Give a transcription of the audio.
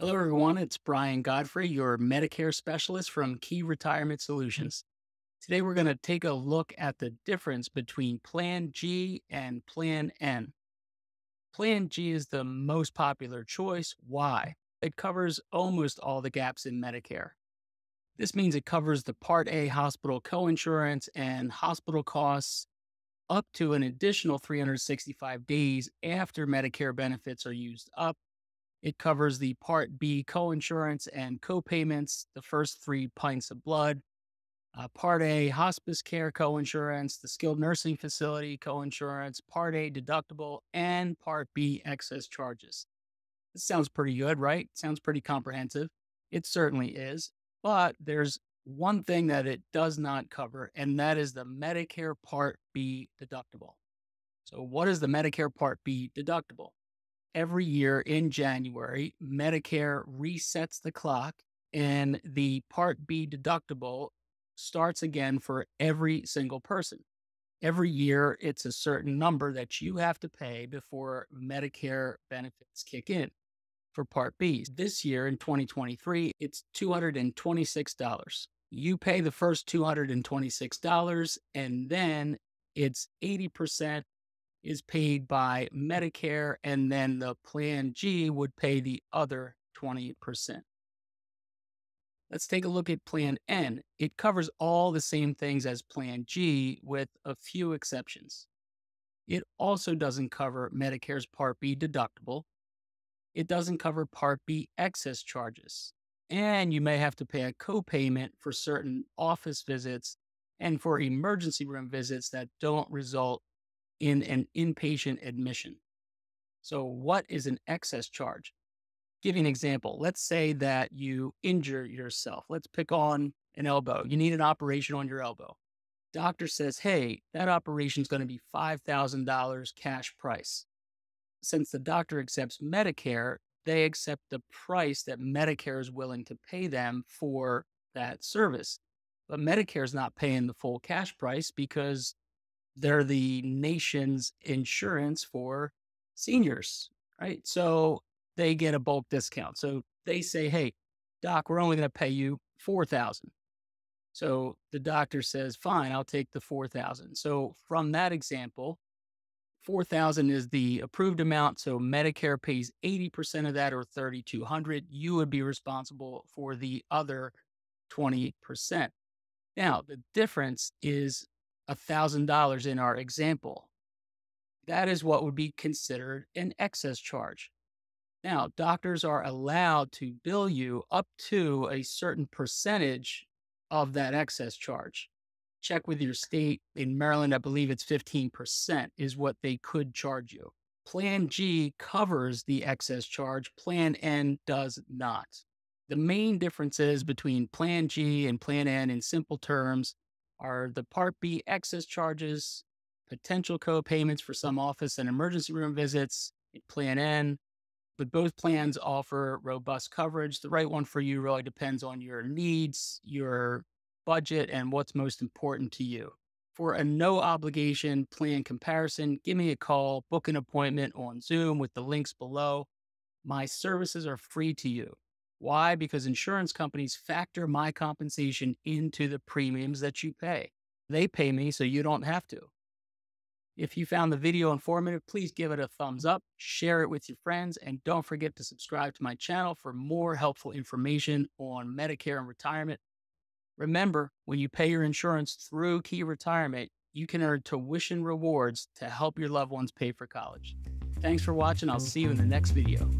Hello, everyone. It's Brian Godfrey, your Medicare specialist from Key Retirement Solutions. Today, we're going to take a look at the difference between Plan G and Plan N. Plan G is the most popular choice. Why? It covers almost all the gaps in Medicare. This means it covers the Part A hospital coinsurance and hospital costs up to an additional 365 days after Medicare benefits are used up it covers the Part B coinsurance and copayments, the first three pints of blood, uh, Part A hospice care coinsurance, the skilled nursing facility coinsurance, Part A deductible, and Part B excess charges. This sounds pretty good, right? Sounds pretty comprehensive. It certainly is. But there's one thing that it does not cover, and that is the Medicare Part B deductible. So, what is the Medicare Part B deductible? Every year in January, Medicare resets the clock and the Part B deductible starts again for every single person. Every year, it's a certain number that you have to pay before Medicare benefits kick in for Part B. This year in 2023, it's $226. You pay the first $226, and then it's 80% is paid by Medicare, and then the Plan G would pay the other 20%. Let's take a look at Plan N. It covers all the same things as Plan G with a few exceptions. It also doesn't cover Medicare's Part B deductible. It doesn't cover Part B excess charges. And you may have to pay a copayment for certain office visits and for emergency room visits that don't result in an inpatient admission. So, what is an excess charge? Give you an example. Let's say that you injure yourself. Let's pick on an elbow. You need an operation on your elbow. Doctor says, hey, that operation is going to be $5,000 cash price. Since the doctor accepts Medicare, they accept the price that Medicare is willing to pay them for that service. But Medicare is not paying the full cash price because they're the nation's insurance for seniors, right? So they get a bulk discount. So they say, "Hey, doc, we're only going to pay you 4000." So the doctor says, "Fine, I'll take the 4000." So from that example, 4000 is the approved amount, so Medicare pays 80% of that or 3200. You would be responsible for the other 20%. Now, the difference is $1,000 in our example. That is what would be considered an excess charge. Now, doctors are allowed to bill you up to a certain percentage of that excess charge. Check with your state. In Maryland, I believe it's 15% is what they could charge you. Plan G covers the excess charge, Plan N does not. The main differences between Plan G and Plan N, in simple terms, are the Part B excess charges, potential co-payments for some office and emergency room visits, Plan N. But both plans offer robust coverage. The right one for you really depends on your needs, your budget, and what's most important to you. For a no obligation plan comparison, give me a call, book an appointment on Zoom with the links below. My services are free to you. Why? Because insurance companies factor my compensation into the premiums that you pay. They pay me so you don't have to. If you found the video informative, please give it a thumbs up, share it with your friends, and don't forget to subscribe to my channel for more helpful information on Medicare and retirement. Remember, when you pay your insurance through Key Retirement, you can earn tuition rewards to help your loved ones pay for college. Thanks for watching. I'll see you in the next video.